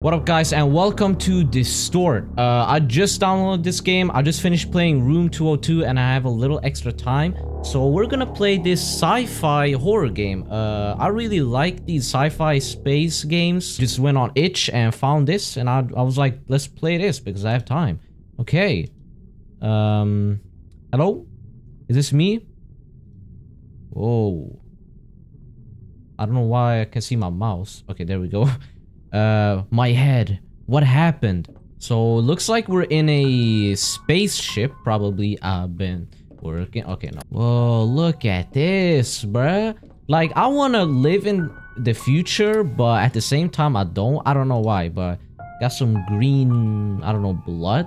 What up guys and welcome to Distort. Uh, I just downloaded this game. I just finished playing Room 202 and I have a little extra time. So we're gonna play this sci-fi horror game. Uh, I really like these sci-fi space games. Just went on itch and found this and I, I was like, let's play this because I have time. Okay. Um, hello? Is this me? Whoa. I don't know why I can see my mouse. Okay, there we go. Uh, my head. What happened? So, looks like we're in a spaceship. Probably I've been working. Okay, no. Whoa, look at this, bruh. Like, I want to live in the future, but at the same time, I don't. I don't know why, but got some green, I don't know, blood.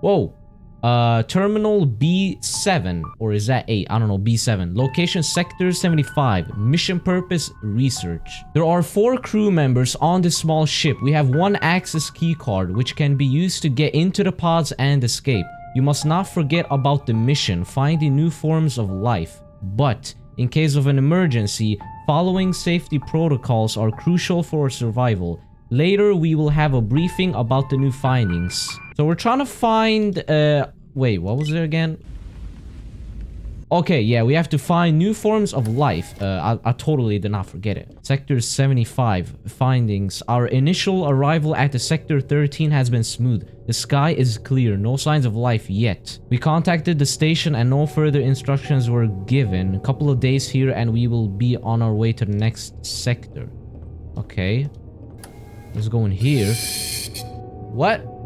Whoa. Uh, terminal B7, or is that 8? I don't know, B7. Location Sector 75. Mission purpose, research. There are four crew members on this small ship. We have one access key card, which can be used to get into the pods and escape. You must not forget about the mission, finding new forms of life. But, in case of an emergency, following safety protocols are crucial for survival. Later, we will have a briefing about the new findings. So we're trying to find, uh, wait, what was it again? Okay, yeah, we have to find new forms of life. Uh, I, I totally did not forget it. Sector 75, findings. Our initial arrival at the Sector 13 has been smooth. The sky is clear, no signs of life yet. We contacted the station and no further instructions were given. A couple of days here and we will be on our way to the next sector. Okay. Let's go in here. What?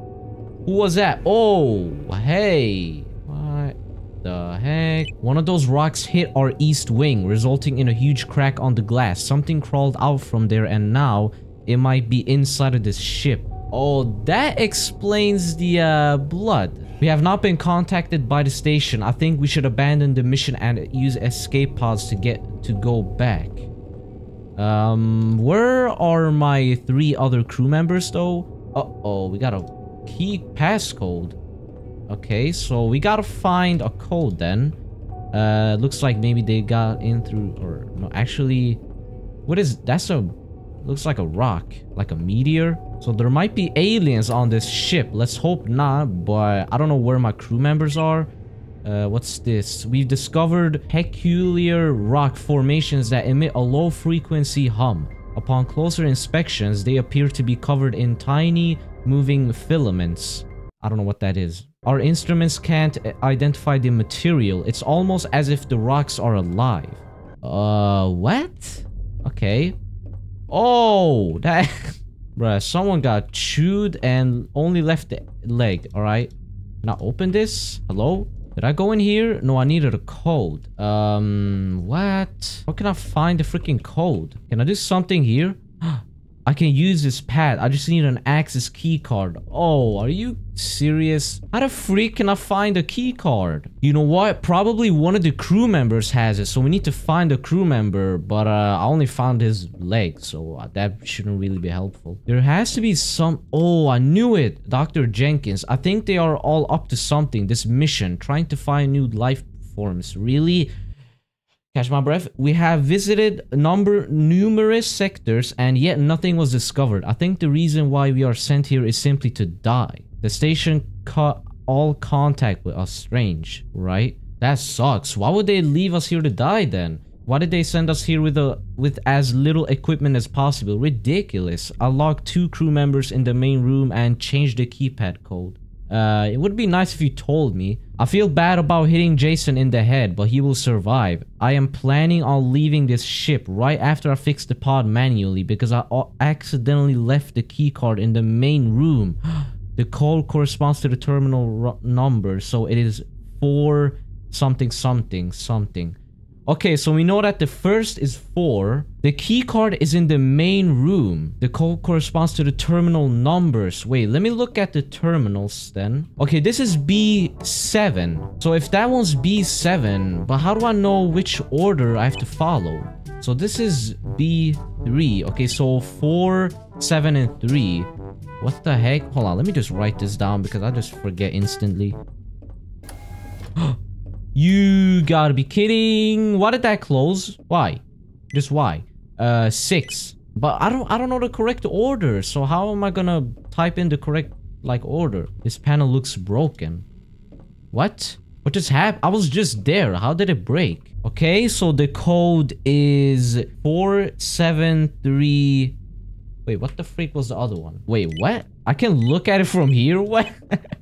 Who was that? Oh, hey. What the heck? One of those rocks hit our east wing, resulting in a huge crack on the glass. Something crawled out from there and now it might be inside of this ship. Oh, that explains the uh, blood. We have not been contacted by the station. I think we should abandon the mission and use escape pods to get to go back. Um, where are my three other crew members though? Uh-oh, we got a key passcode. Okay, so we gotta find a code then. Uh, looks like maybe they got in through, or no, actually, what is, that's a, looks like a rock, like a meteor. So there might be aliens on this ship. Let's hope not, but I don't know where my crew members are. Uh, what's this? We've discovered peculiar rock formations that emit a low frequency hum. Upon closer inspections, they appear to be covered in tiny moving filaments. I don't know what that is. Our instruments can't identify the material. It's almost as if the rocks are alive. Uh, what? Okay. Oh, that... Bruh, someone got chewed and only left the leg, alright? Can I open this? Hello? Did I go in here? No, I needed a code. Um, what? How can I find the freaking code? Can I do something here? I can use this pad. I just need an access key card. Oh, are you serious? How the freak can I find a key card? You know what? Probably one of the crew members has it. So we need to find a crew member. But uh, I only found his leg. So uh, that shouldn't really be helpful. There has to be some... Oh, I knew it. Dr. Jenkins. I think they are all up to something. This mission. Trying to find new life forms. Really? Catch my breath. We have visited number numerous sectors and yet nothing was discovered. I think the reason why we are sent here is simply to die. The station cut all contact with us. Strange, right? That sucks. Why would they leave us here to die then? Why did they send us here with a with as little equipment as possible? Ridiculous. I locked two crew members in the main room and changed the keypad code. Uh, it would be nice if you told me. I feel bad about hitting Jason in the head, but he will survive. I am planning on leaving this ship right after I fix the pod manually because I accidentally left the keycard in the main room. the code corresponds to the terminal number, so it is 4 something something something. Okay, so we know that the first is 4. The key card is in the main room. The code corresponds to the terminal numbers. Wait, let me look at the terminals then. Okay, this is B7. So if that one's B7, but how do I know which order I have to follow? So this is B3. Okay, so 4, 7, and 3. What the heck? Hold on, let me just write this down because I just forget instantly. You gotta be kidding. Why did that close? Why? Just why? Uh, six. But I don't I don't know the correct order. So how am I gonna type in the correct like order? This panel looks broken. What? What just happened? I was just there. How did it break? Okay, so the code is 473 Wait, what the freak was the other one? Wait, what? I can look at it from here? What?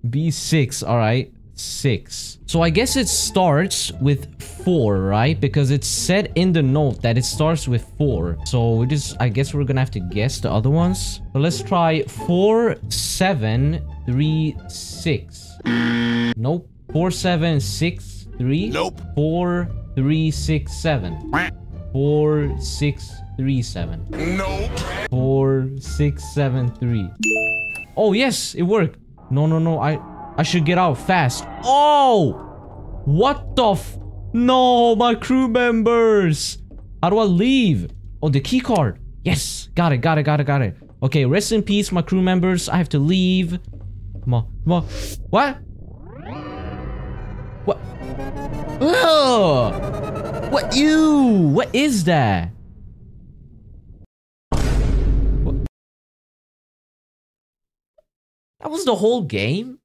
B6, alright. 6. So I guess it starts with 4, right? Because it's said in the note that it starts with 4. So we just, I guess we're gonna have to guess the other ones. So let's try 4, 7, 3, 6. Nope. 4, 7, 6, 3. Nope. 4, 3, 6, 7. 4, 6, 3, 7. Nope. Four, six, seven, three. Oh, yes, it worked. No, no, no. I I should get out fast. Oh! What the f... No, my crew members. How do I leave? Oh, the key card. Yes. Got it, got it, got it, got it. Okay, rest in peace, my crew members. I have to leave. Come on, come on. What? What? Ugh! What you? What is that? That was the whole game?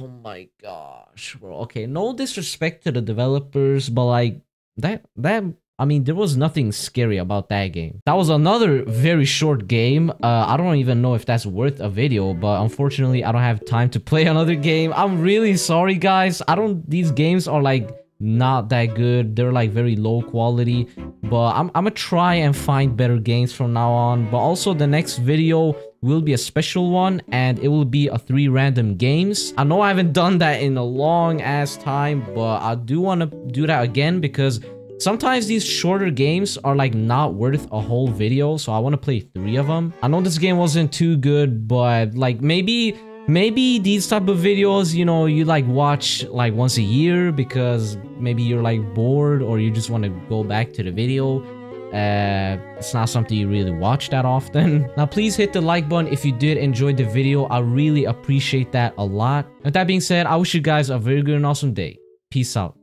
Oh my gosh, bro. Okay, no disrespect to the developers, but like that that I mean, there was nothing scary about that game. That was another very short game. Uh, I don't even know if that's worth a video, but unfortunately, I don't have time to play another game. I'm really sorry, guys. I don't. These games are like not that good. They're like very low quality, but I'm, I'm gonna try and find better games from now on. But also the next video will be a special one and it will be a three random games. I know I haven't done that in a long ass time, but I do want to do that again because Sometimes these shorter games are like not worth a whole video, so I want to play three of them. I know this game wasn't too good, but like maybe maybe these type of videos you know you like watch like once a year because maybe you're like bored or you just want to go back to the video uh it's not something you really watch that often. Now please hit the like button if you did enjoy the video. I really appreciate that a lot. With that being said i wish you guys a very good and awesome day. Peace out